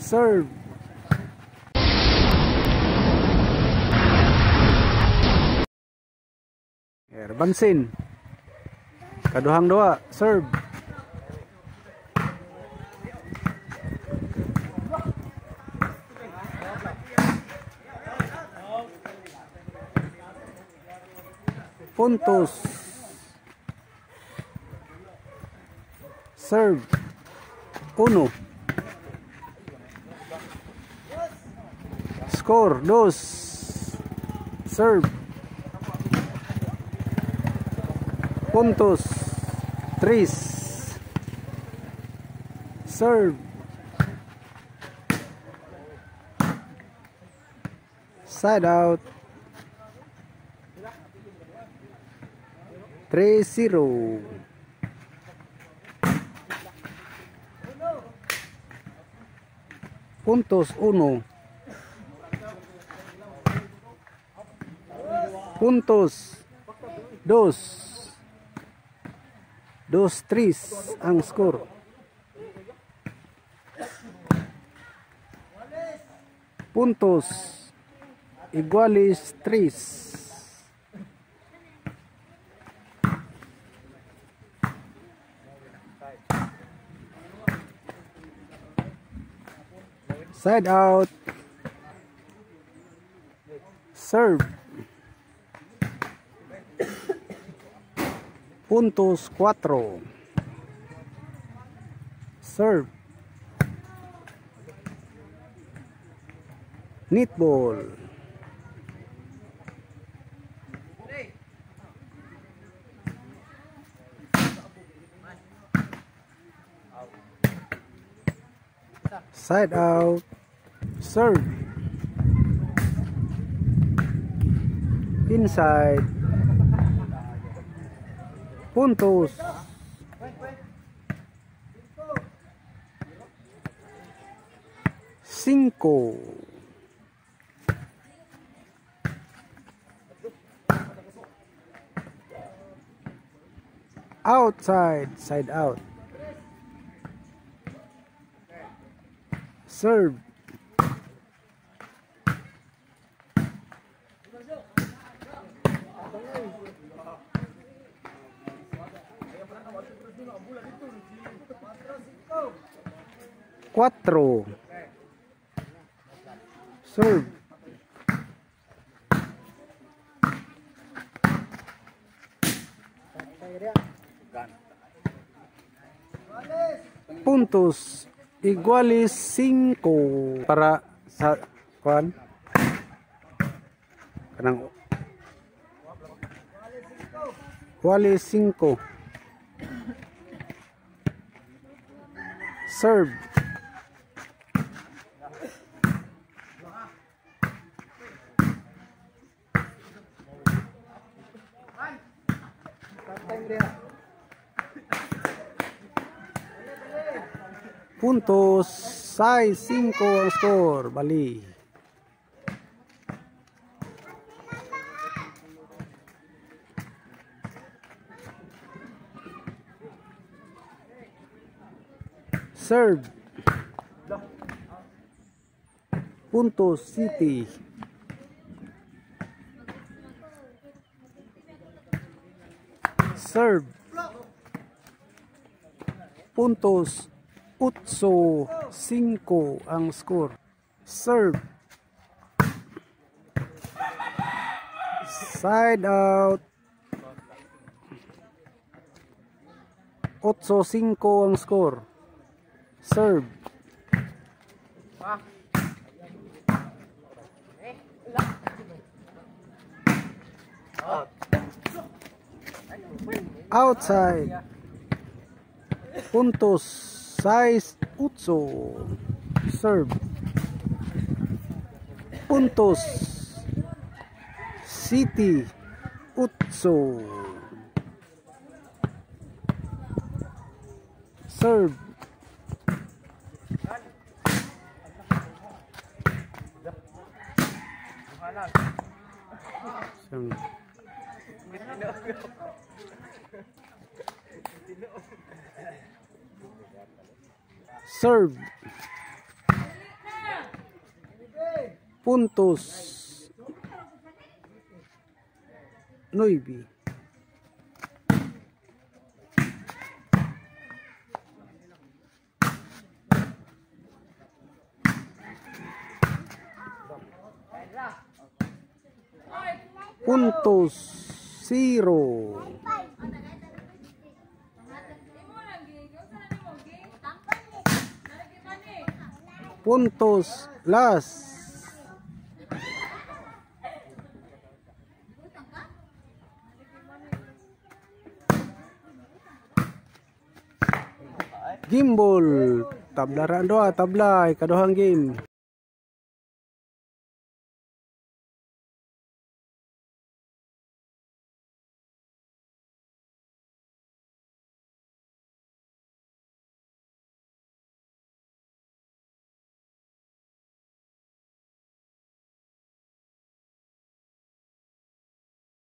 Serve. Air bansin. Kaduhang doa, serve. Puntos. Serve. Uno. Score, dos. Serve. Puntos. Tres. Serve. Side out. 3-0. Puntos 1. Puntos 2. 2-3 ang score. Puntos iguales 3. Side out. Serve. Puntos 4. Serve. Netball. Side out. Serve. Inside. Puntos. Cinco. Outside, side out. Serve. Cuatro. Serve. Puntos iguales 5 para sa kuan kanang iguales 5 serve. Puntos. 6-5 ang score bali serve puntos city serve puntos Utso 5 ang score. Serve. Side out. Utso 5 ang score. Serve. Outside. Puntos. Size utso. Serve. Puntos. City utso. Serve Isang... Serve. Puntos. Noibi. Puntos zero. Puntos las. Gimbal tabla doa tabla ikaduhang game